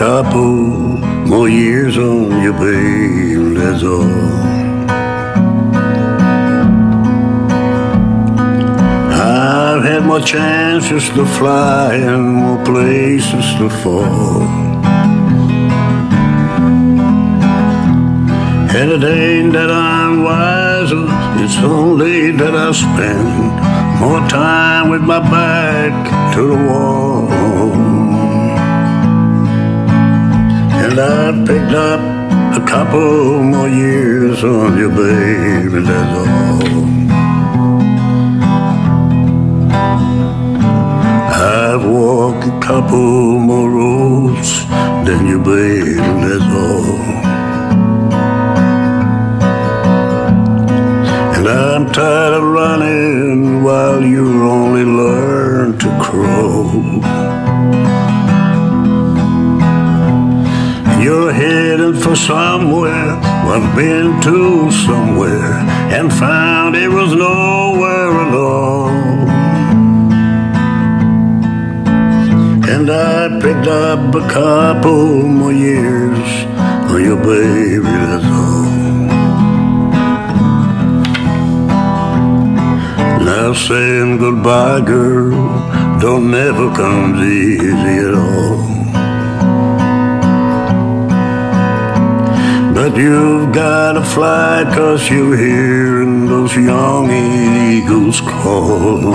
couple more years on you, babe, that's all. I've had more chances to fly and more places to fall. And it ain't that I'm wiser, it's only that I spend more time with my back to the wall. And I picked up a couple more years on you, baby, that's all. I've walked a couple more roads than you, baby, that's all. And I'm tired of running while you only learn to crow. You're heading for somewhere, I've been to somewhere and found it was nowhere all. And I picked up a couple more years on your baby, that's all. Now saying goodbye, girl, don't never come easy at all. But you've gotta fly cause you're hearing those young eagles call.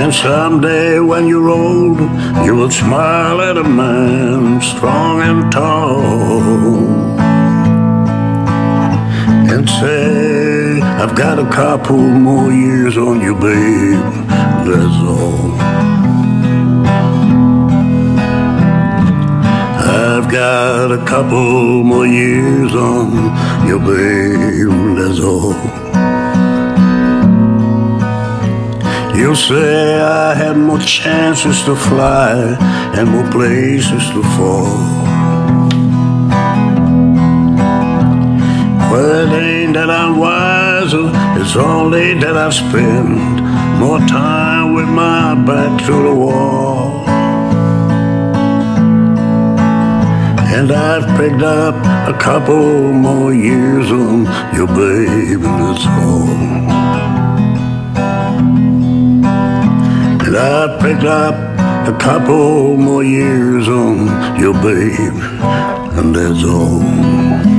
And someday when you're old, you will smile at a man strong and tall and say, I've got a couple more years on you, babe, that's all. Got a couple more years on you, babe, that's all. You say I had more chances to fly and more places to fall. Well, it ain't that I'm wiser, it's only that I spend more time with my back to the wall. And I've picked up a couple more years on your baby, that's all. And I've picked up a couple more years on your baby, and that's all.